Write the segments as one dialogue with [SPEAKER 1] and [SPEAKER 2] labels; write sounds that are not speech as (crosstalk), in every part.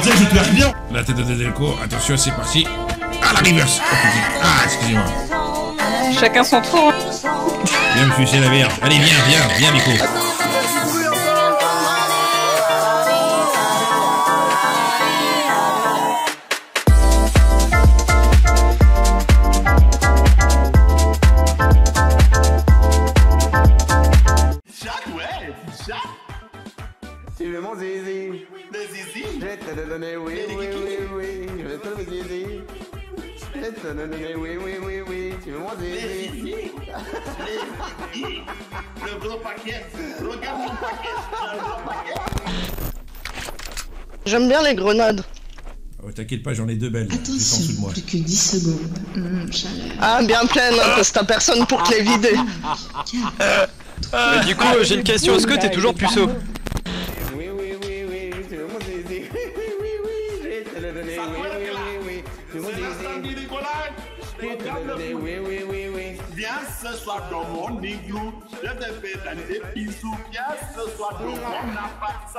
[SPEAKER 1] que je te perds bien
[SPEAKER 2] La tête de Delco, attention, c'est parti. Ah, la reverse Ah, excusez-moi.
[SPEAKER 3] Chacun son tour.
[SPEAKER 2] Viens me fuser la verre. Allez, viens, viens, viens, Nico.
[SPEAKER 4] Le gros paquet. Regarde mon paquet. Le gros paquet.
[SPEAKER 5] J'aime bien les grenades.
[SPEAKER 2] Oh, T'inquiète pas, j'en ai deux belles. Dessous de
[SPEAKER 6] Attention,
[SPEAKER 2] moi.
[SPEAKER 6] plus que 10 secondes. Chaleur.
[SPEAKER 5] Ah, bien pleine, hein, parce que t'as personne pour te les vider.
[SPEAKER 7] Mais du coup, j'ai une question, est-ce que t'es toujours puceau?
[SPEAKER 8] Vais donner, oui, oui, oui, oui.
[SPEAKER 4] Viens ce soir dans mon igloo. Je te fais donner des bisous. Viens ce soir dans mon appart.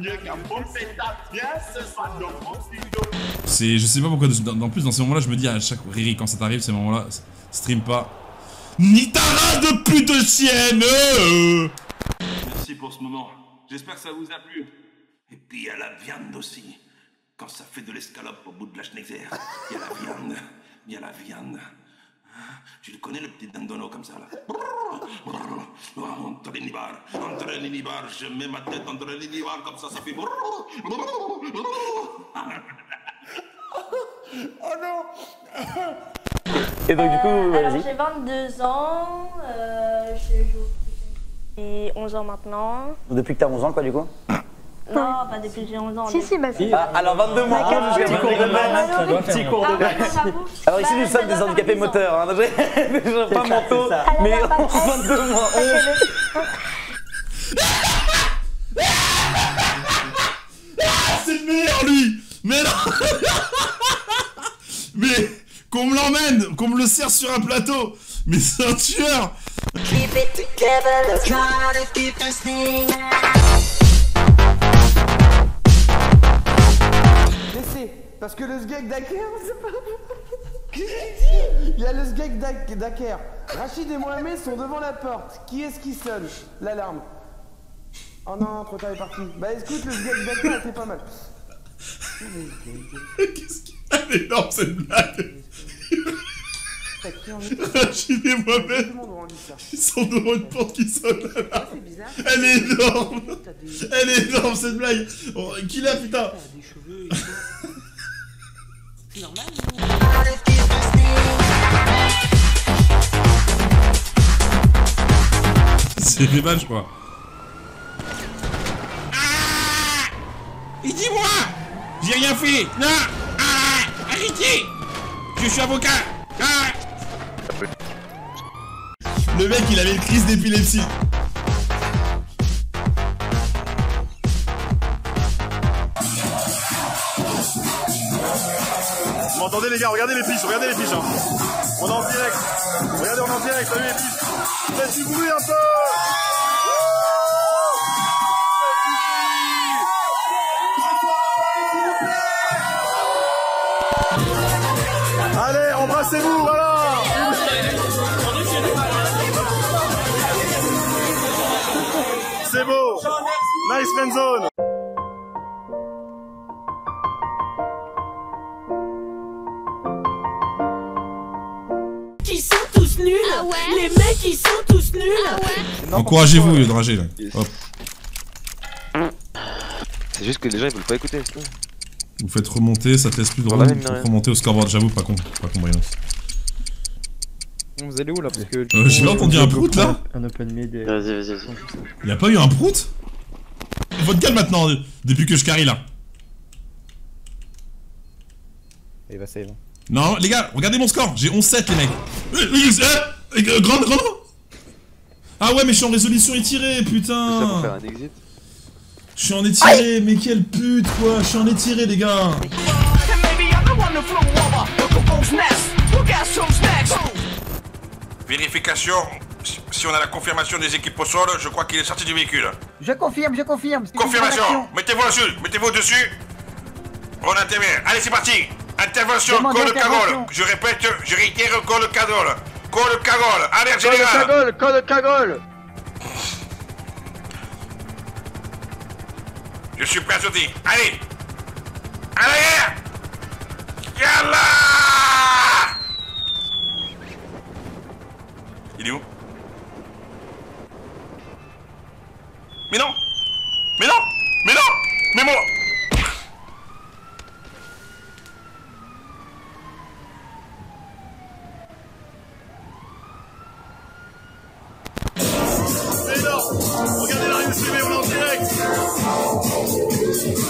[SPEAKER 4] Mieux qu'un bon pétard. Viens ce soir dans mon studio.
[SPEAKER 2] C'est, je sais pas pourquoi, dans, en plus dans ces moments-là, je me dis à chaque Riri, quand ça t'arrive, ces moments-là, stream pas. Ni ta race de pute de sienne euh
[SPEAKER 4] Merci pour ce moment. J'espère que ça vous a plu. Et puis il y a la viande aussi. Quand ça fait de l'escalope au bout de la schneider, il y a la viande. Il y a la viande. Hein? Tu le connais le petit dandono comme ça là? Entre les nibards, entre les nibards, je mets ma tête entre les nibards comme ça, ça fait.
[SPEAKER 9] Et donc du coup,
[SPEAKER 10] Alors
[SPEAKER 9] vas-y.
[SPEAKER 10] j'ai 22 ans, euh, je joue. J'ai 11 ans maintenant.
[SPEAKER 9] Depuis que t'as 11 ans quoi du coup?
[SPEAKER 10] Non, pas depuis que j'ai 11 ans.
[SPEAKER 11] Si, si, ma fille.
[SPEAKER 9] ah, Alors 22 mois,
[SPEAKER 11] Ah,
[SPEAKER 9] jusqu'à
[SPEAKER 11] petit cours de
[SPEAKER 9] 22
[SPEAKER 11] maths.
[SPEAKER 9] Petit cours de
[SPEAKER 10] Ah,
[SPEAKER 9] maths. Alors ici
[SPEAKER 10] Bah,
[SPEAKER 9] nous sommes
[SPEAKER 10] ça
[SPEAKER 9] des handicapés
[SPEAKER 10] faire 10 ans.
[SPEAKER 9] moteurs, hein. déjà (laughs) pas
[SPEAKER 11] ça.
[SPEAKER 9] mais
[SPEAKER 10] Elle a pas de-
[SPEAKER 9] 22 mois.
[SPEAKER 1] C'est le meilleur, lui Mais non (laughs) Mais qu'on me l'emmène, qu'on me le sert sur un plateau Mais c'est un tueur
[SPEAKER 8] parce que le sgeg d'Aker, (laughs) c'est pas... Qu'est-ce qu'il dit? Il y a le sgeg d'Ak- d'Aker. Rachid et Mohamed sont devant la porte. Qui est-ce qui sonne? L'alarme. Oh non, trop tard est parti. Bah écoute, le sgeg d'Aker était pas mal.
[SPEAKER 1] Qu'est-ce qu'il Elle est énorme cette blague (laughs) Rachid et
[SPEAKER 8] Tout
[SPEAKER 1] Mohamed,
[SPEAKER 8] le monde aura dit ça.
[SPEAKER 1] ils sont devant une porte qui sonne là.
[SPEAKER 8] C'est bizarre.
[SPEAKER 1] Elle est énorme Elle est énorme cette blague oh, Qui l'a putain?
[SPEAKER 8] C'est normal
[SPEAKER 2] C'est des balles, je crois. Ah Il dit moi J'ai rien fait. Non. Ah Arrêtez. Je suis avocat. Ah.
[SPEAKER 1] Le mec il avait une crise d'épilepsie
[SPEAKER 12] m'entendez les gars Regardez les fiches, regardez les fiches. Hein. On est en direct. Regardez, on est en direct. Vu les fiches Faites du bruit un peu Allez, embrassez-vous, voilà C'est beau Nice friend zone
[SPEAKER 11] nuls Les mecs, ils sont tous nuls
[SPEAKER 2] Encouragez-vous, le dragé, là. Hop.
[SPEAKER 7] C'est juste que les gens ils veulent pas écouter.
[SPEAKER 2] Vous faites remonter, ça te laisse plus de
[SPEAKER 7] mine de
[SPEAKER 2] remonter au scoreboard. J'avoue, pas con. Pas con.
[SPEAKER 7] Vous allez où là Parce que.
[SPEAKER 2] Euh, J'ai pas entendu un prout, là
[SPEAKER 9] Un open mid et...
[SPEAKER 7] Vas-y, vas-y, vas-y.
[SPEAKER 1] Il a pas eu un prout? Votre gueule maintenant, euh, depuis que je carry là
[SPEAKER 9] Il va save.
[SPEAKER 1] Non, les gars, regardez mon score, j'ai 11-7 les mecs Euh, Grande, grande Ah ouais, mais je suis en résolution étirée,
[SPEAKER 7] Ça pour
[SPEAKER 1] putain
[SPEAKER 7] faire un exit.
[SPEAKER 1] Je suis en étiré, mais quelle pute quoi Je suis en étiré les gars
[SPEAKER 2] Vérification
[SPEAKER 4] si- on a la confirmation des équipes au sol, je crois qu'il est sorti du véhicule.
[SPEAKER 13] Je confirme, je confirme.
[SPEAKER 4] Confirmation. Mettez-vous dessus Mettez-vous dessus On intervient. Allez, c'est parti Intervention,
[SPEAKER 13] Demandez
[SPEAKER 4] code
[SPEAKER 13] intervention.
[SPEAKER 4] cagole Je répète, je réitère, code cagole Code cagole Alerte générale
[SPEAKER 7] cagole, code cagole
[SPEAKER 4] Je suis prêt à sauter. Allez. À l'arrière. Yallah Il est où? Mais non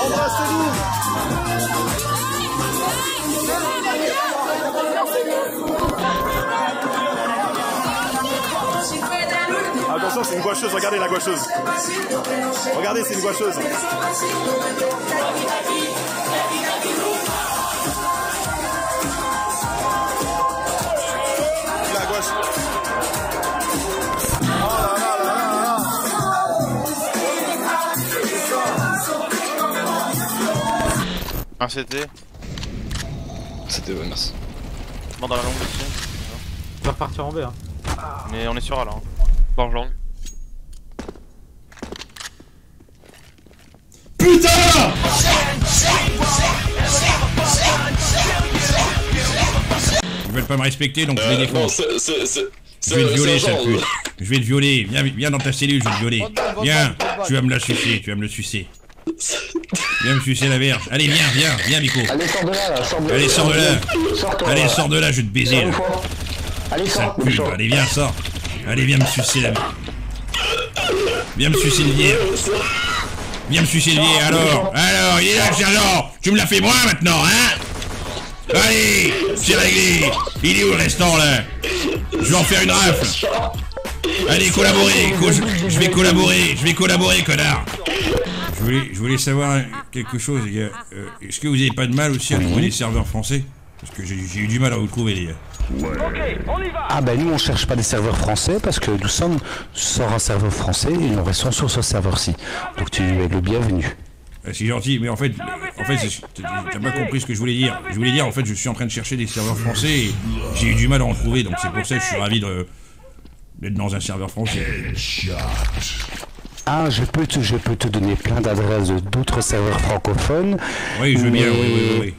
[SPEAKER 12] Embrassez-vous Attention, c'est une gouacheuse, regardez la gouacheuse. Regardez, c'est une gouacheuse.
[SPEAKER 7] Un CT.
[SPEAKER 14] C'était ouais, merci.
[SPEAKER 7] Bon, dans la longue aussi.
[SPEAKER 9] On va repartir en B. Hein.
[SPEAKER 7] Mais on est sur A là. Hein. Longue.
[SPEAKER 2] Putain Ils veulent pas me respecter donc je vais
[SPEAKER 14] Euh,
[SPEAKER 2] défendre. Je vais te violer, sale pute. Je vais te violer. Viens, viens dans ta cellule, je vais te violer. Viens, tu vas me la sucer, tu vas me le sucer. Viens me sucer la verge. Allez, viens, viens, viens, Nico.
[SPEAKER 15] Allez, sors de là, là, sors de
[SPEAKER 2] Allez, sors de là. Allez, sors de là, je vais te baiser. Là.
[SPEAKER 15] Allez, sors,
[SPEAKER 2] pute,
[SPEAKER 15] méchant.
[SPEAKER 2] Allez, viens, sors. Allez, viens me sucer la. Viens me sucer le bière. Viens me sucer le bière, alors. Alors, il est là, sergent. Tu me l'as fait moi maintenant, hein? Allez, c'est réglé. Il est où le restant là? Je vais en faire une rafle. Allez, collaborez. co- je- je vais collaborer. Je vais collaborer, connard. Je voulais, je voulais savoir quelque chose, les gars. Euh, Est-ce que vous avez pas de mal aussi à trouver des serveurs français? Parce que j'ai eu du mal à vous trouver, les gars.
[SPEAKER 15] Ah ben nous on cherche pas des serveurs français parce que nous sommes sur un serveur français et nous restons sur ce serveur-ci. Donc tu es le bienvenu.
[SPEAKER 2] Euh, C'est gentil, mais en fait, en fait, t'as pas compris ce que je voulais dire. Je voulais dire, en fait, je suis en train de chercher des serveurs français et j'ai eu du mal à en trouver, donc c'est pour ça que je suis ravi de- d'être dans un serveur français.
[SPEAKER 15] Ah je peux te, je peux te donner plein d'adresses de- d'autres serveurs francophones.
[SPEAKER 2] Oui, je veux bien,
[SPEAKER 15] mais-
[SPEAKER 2] oui, oui, oui, oui.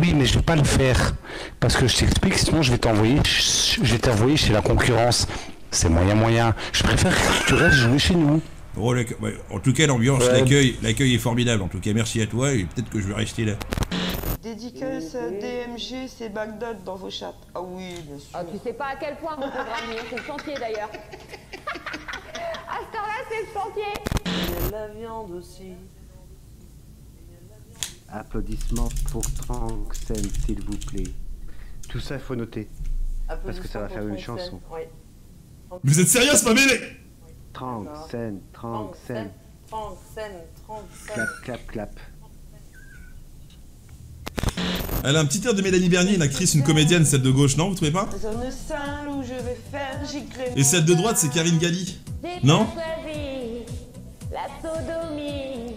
[SPEAKER 15] Oui, mais je vais pas le faire parce que je t'explique, sinon je vais t'envoyer, ch- je vais t'envoyer chez la concurrence. C'est moyen moyen. Je préfère que tu restes jouer chez nous.
[SPEAKER 2] Oh. Ouais, en tout cas, l'ambiance,
[SPEAKER 15] Ouais.
[SPEAKER 2] l'accueil, l'accueil est formidable. En tout cas, merci à toi et peut-être que je vais rester là.
[SPEAKER 16] Dédicace à DMG, c'est Bagdad dans vos chats. Ah oui, bien sûr.
[SPEAKER 11] Ah, tu sais pas à quel point mon programme est c'est le chantier d'ailleurs. à cette heure-là, c'est le chantier.
[SPEAKER 16] Il y a de la viande aussi.
[SPEAKER 17] Applaudissements pour Tranxen, s'il vous plaît. Tout ça, il faut noter. Parce que ça va faire une chanson.
[SPEAKER 2] Vous êtes sérieux, c'est pas mêlé
[SPEAKER 17] Tranxen, Tranxen.
[SPEAKER 16] Tranxen, Tranxen.
[SPEAKER 17] Clap, clap, clap.
[SPEAKER 2] Elle a un petit air de Mélanie Bernier, une actrice, une comédienne, celle de gauche, non Vous trouvez pas? Et celle de droite, c'est Karine Galli. Non?
[SPEAKER 11] Sodomie.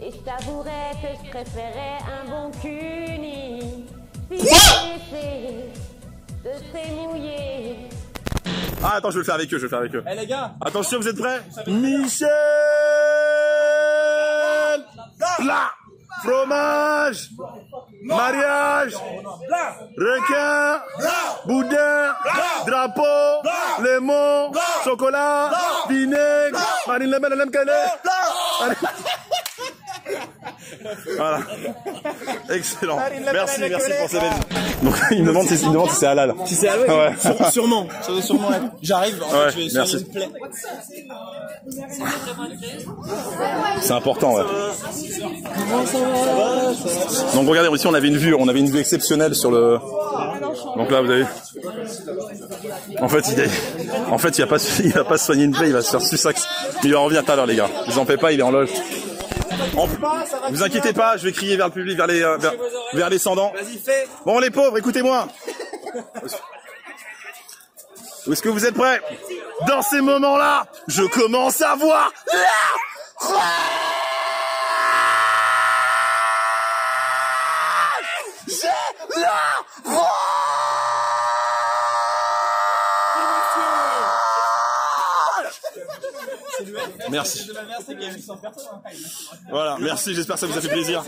[SPEAKER 11] Et je t'avouerais que je préférais un bon cuni. Si j'essaie de s'émouiller.
[SPEAKER 12] Ah, attends, je vais le faire avec eux, je vais le faire avec eux.
[SPEAKER 9] Eh les gars.
[SPEAKER 12] Attention, vous êtes prêts Michel Plat Fromage. Mariage. Requin. Boudin. Drapeau Lemon Chocolat Vinaigre Marine Le Pen, Canet.
[SPEAKER 1] Voilà. Excellent. Merci, merci pour ces belles. Donc il me demande si, il me demande si c'est halal.
[SPEAKER 18] Si c'est halal,
[SPEAKER 1] Ouais.
[SPEAKER 18] sûre- sûrement. Sûrement. J'arrive, en fait,
[SPEAKER 1] Ouais,
[SPEAKER 18] je vais
[SPEAKER 1] merci.
[SPEAKER 18] une plaie.
[SPEAKER 1] C'est important, ouais. Donc regardez ici on avait une vue, on avait une vue exceptionnelle sur le. Donc là vous avez. En fait il est... en fait il va pas il va pas se soigner une plaie, il va se faire susax. Il va revenir tout à l'heure les gars. Vous en fais pas, il est en loge. En- Vous inquiétez pas, je vais crier vers le public, vers les euh, vers, les. Bon les pauvres, écoutez-moi. Est-ce que vous êtes prêts? Dans ces moments-là, je commence à voir Merci. Voilà, merci, j'espère que ça vous a fait plaisir.